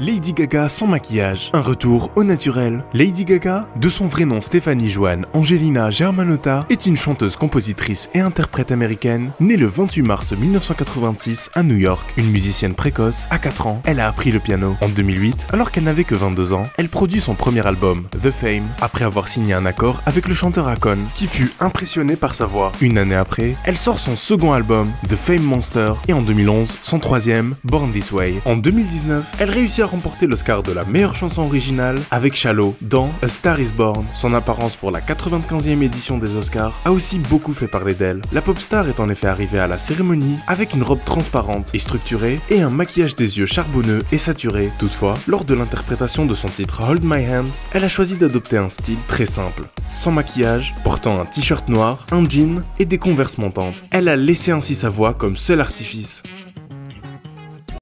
Lady Gaga sans maquillage, un retour au naturel. Lady Gaga, de son vrai nom Stéphanie Joanne Angelina Germanotta, est une chanteuse, compositrice et interprète américaine, née le 28 mars 1986 à New York. Une musicienne précoce, à 4 ans, elle a appris le piano. En 2008, alors qu'elle n'avait que 22 ans, elle produit son premier album, The Fame, après avoir signé un accord avec le chanteur Akon, qui fut impressionné par sa voix. Une année après, elle sort son second album, The Fame Monster, et en 2011, son troisième, Born This Way. En 2019, elle réussit à remporter l'Oscar de la meilleure chanson originale avec Shallow dans A Star Is Born. Son apparence pour la 95e édition des Oscars a aussi beaucoup fait parler d'elle. La pop star est en effet arrivée à la cérémonie avec une robe transparente et structurée et un maquillage des yeux charbonneux et saturé. Toutefois, lors de l'interprétation de son titre Hold My Hand, elle a choisi d'adopter un style très simple, sans maquillage, portant un t-shirt noir, un jean et des converses montantes. Elle a laissé ainsi sa voix comme seul artifice.